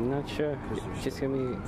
I'm not sure. Just give me.